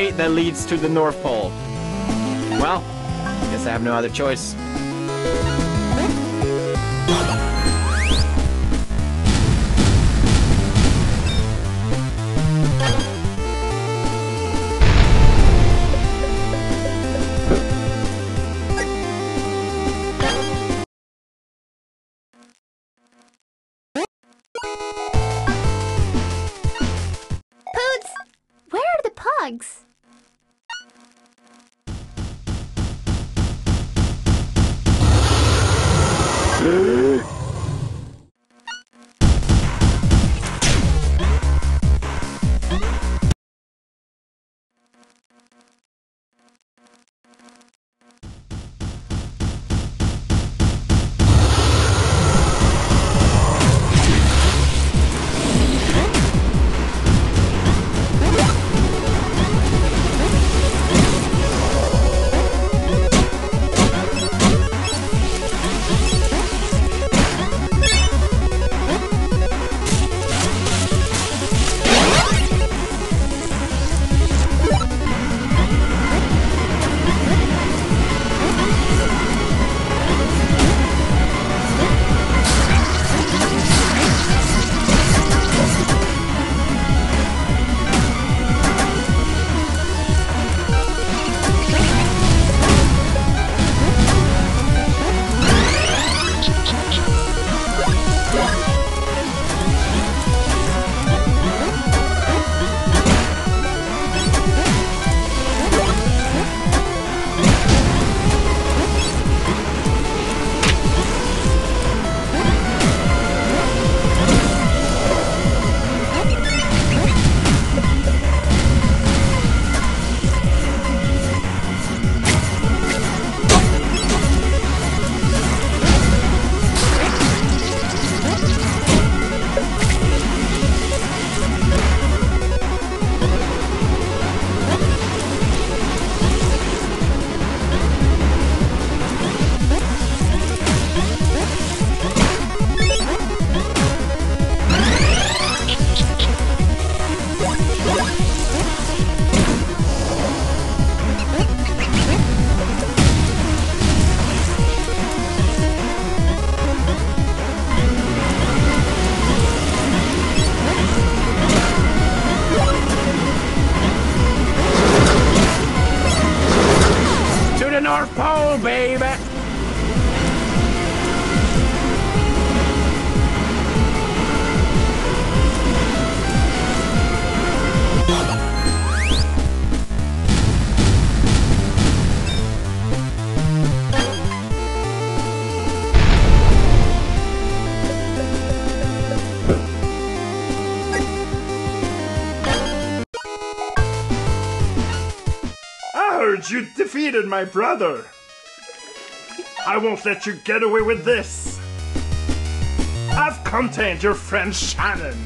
subway that leads to the North Pole. Well, guess I have no other choice. Poots! Where are the pugs? Sim. North Pole, baby! Defeated my brother. I won't let you get away with this. I've contained your friend Shannon.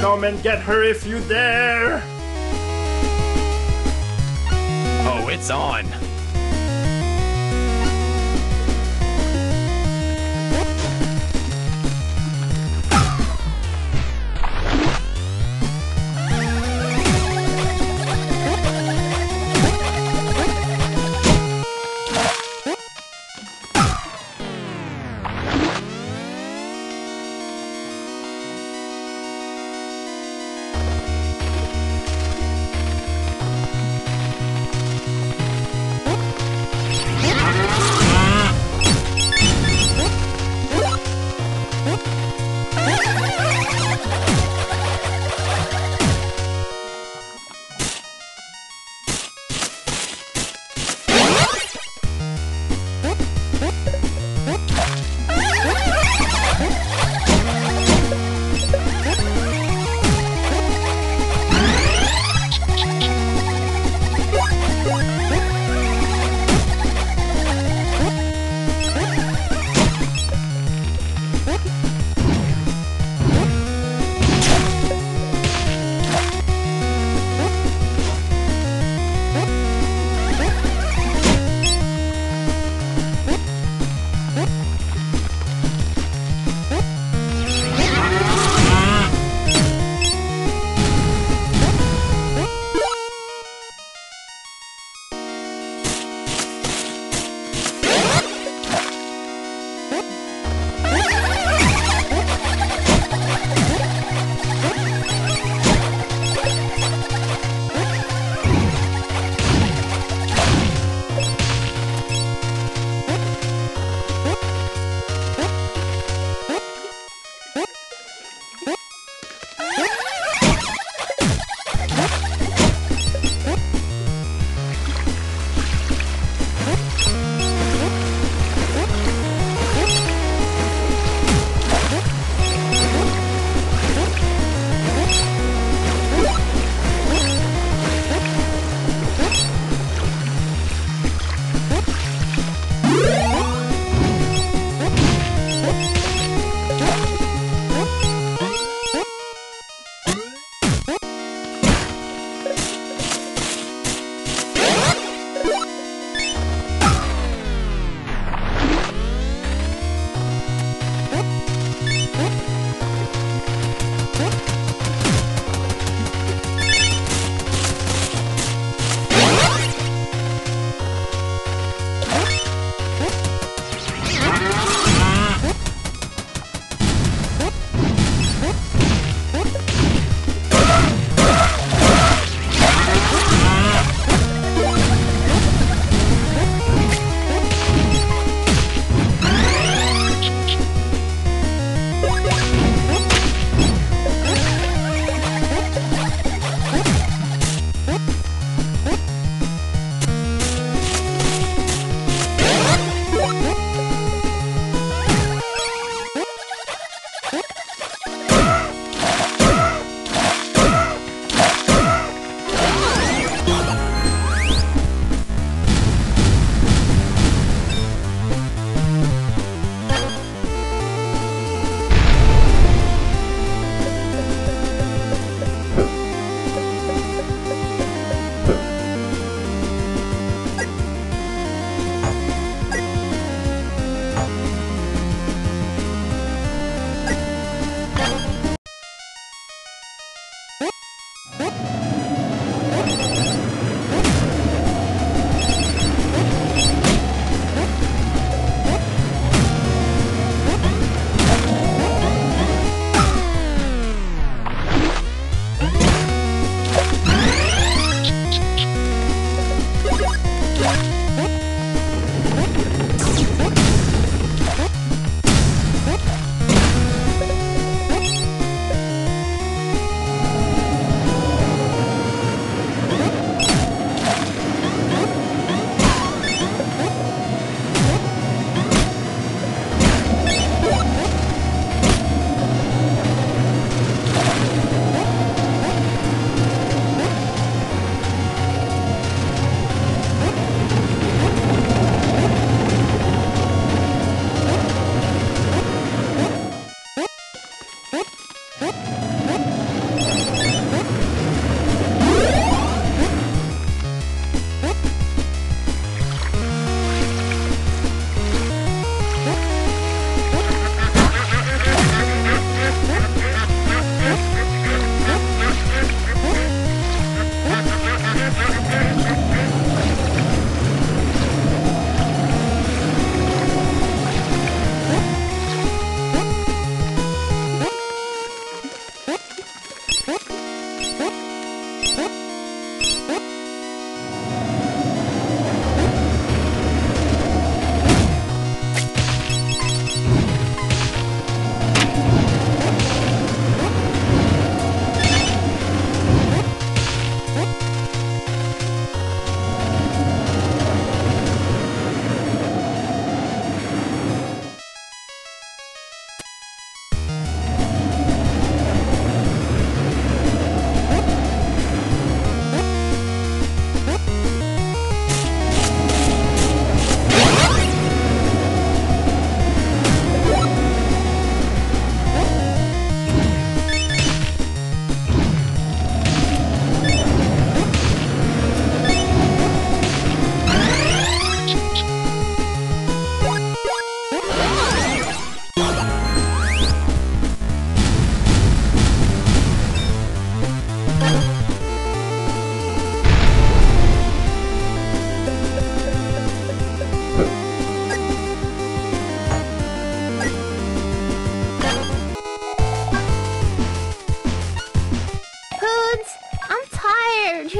Come and get her if you dare. Oh, it's on.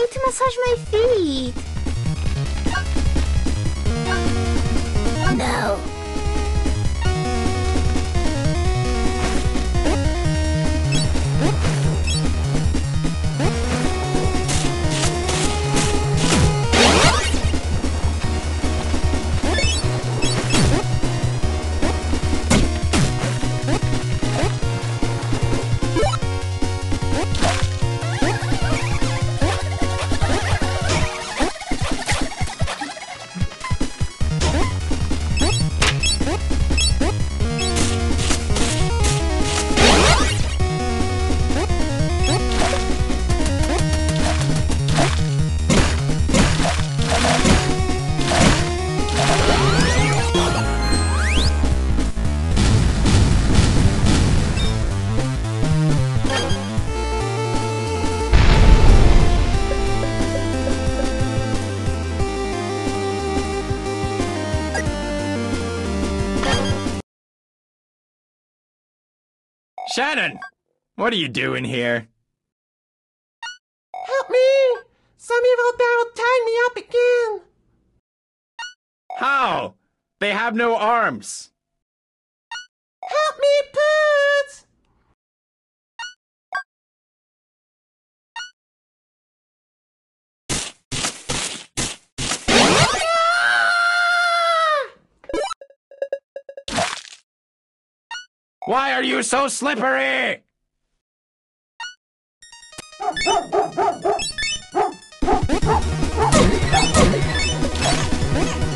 Need to massage my feet. No. Shannon! What are you doing here? Help me! Some evil bear tied me up again! How? They have no arms. Help me, Poots! Why are you so slippery?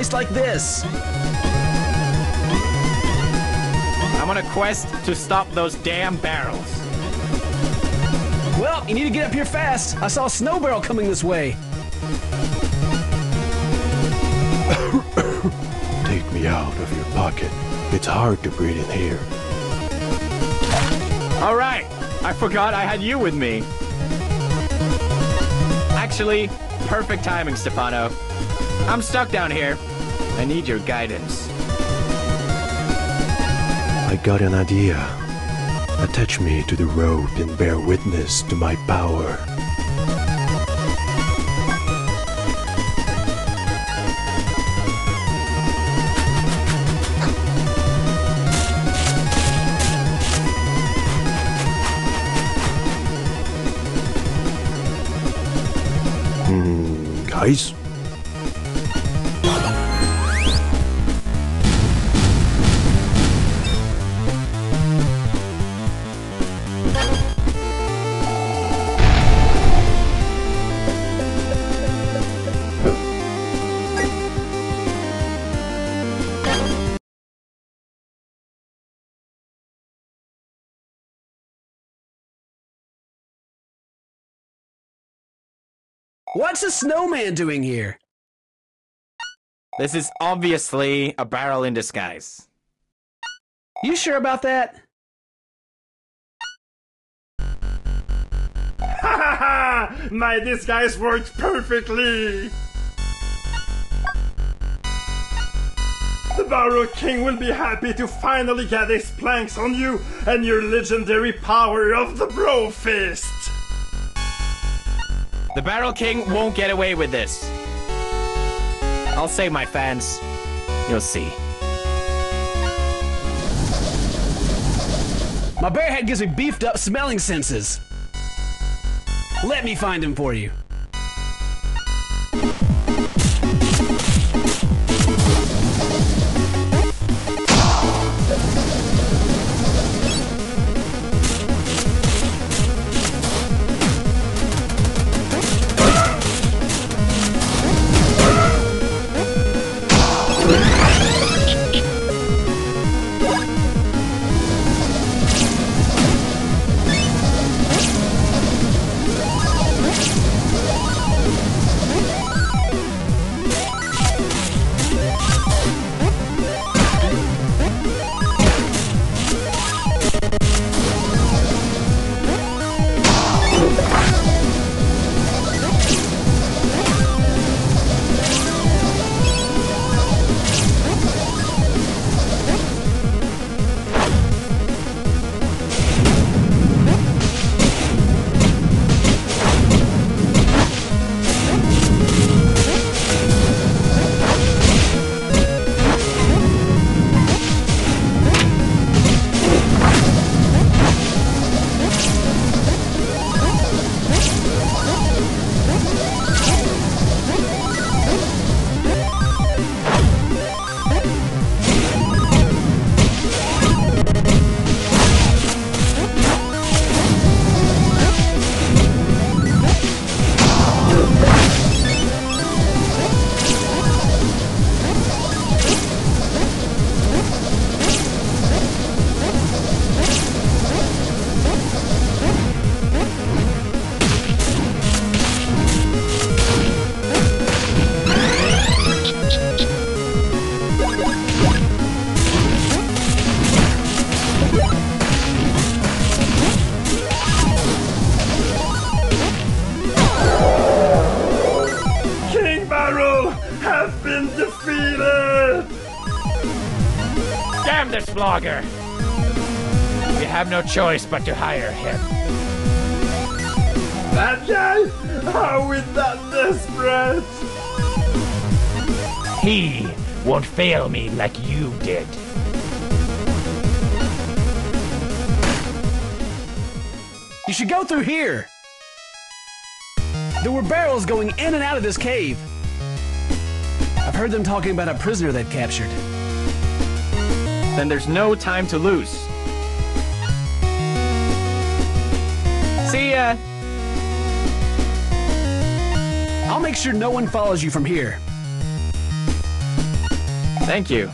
place like this? I'm on a quest to stop those damn barrels. Well, you need to get up here fast. I saw a snow barrel coming this way. Take me out of your pocket. It's hard to breathe in here. All right, I forgot I had you with me. Actually, perfect timing, Stefano. I'm stuck down here. I need your guidance. I got an idea. Attach me to the rope and bear witness to my power. Hmm, guys? What's a snowman doing here? This is obviously a barrel in disguise. You sure about that? Ha ha ha! My disguise worked perfectly! The Barrel King will be happy to finally get his planks on you and your legendary power of the Bro Fist! The Barrel King won't get away with this. I'll save my fans. You'll see. My bear head gives me beefed up smelling senses. Let me find him for you. King Barrel has been defeated! Damn this vlogger! We have no choice but to hire him. That guy? How is that desperate? He won't fail me like you did. You should go through here. There were barrels going in and out of this cave. Heard them talking about a prisoner they'd captured. Then there's no time to lose. See ya! I'll make sure no one follows you from here. Thank you.